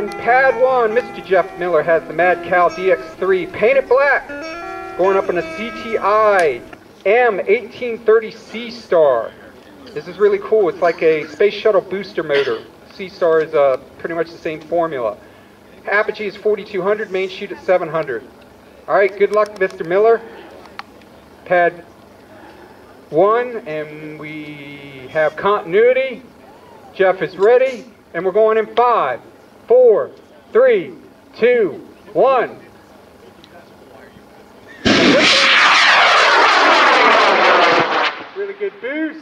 pad one, Mr. Jeff Miller has the Madcow DX3 Paint it Black, going up in a CTI M1830C Star. This is really cool. It's like a space shuttle booster motor. C Star is uh, pretty much the same formula. Apogee is 4200, main chute at 700. All right, good luck, Mr. Miller. Pad one, and we have continuity. Jeff is ready, and we're going in five, four, three, two, one. Really good boost.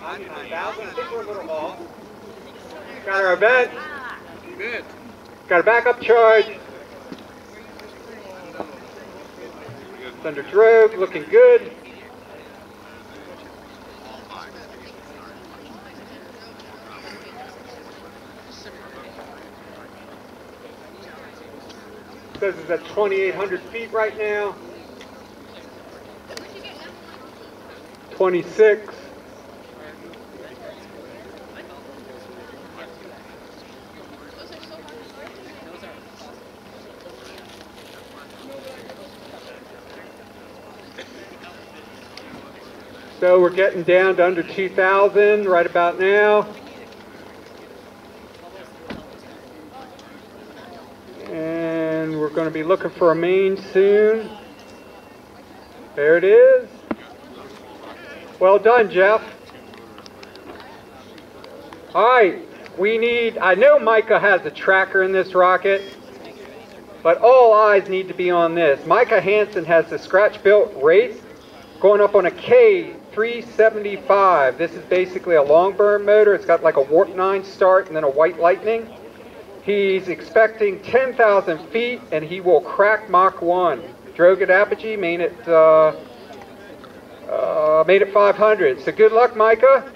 Ninety-nine thousand feet. Got our event. Got a backup charge. Thunder Drogue looking good. Says it's at 2,800 feet right now. 26. So we're getting down to under 2,000 right about now. And we're going to be looking for a main soon. There it is. Well done, Jeff. All right, we need, I know Micah has a tracker in this rocket, but all eyes need to be on this. Micah Hansen has the scratch-built race going up on a K375. This is basically a long burn motor. It's got like a warp 9 start and then a white lightning. He's expecting 10,000 feet and he will crack Mach 1. Drogue at apogee, main it, uh, uh, made it 500. So good luck, Micah.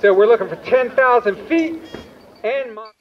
So we're looking for 10,000 feet and Mach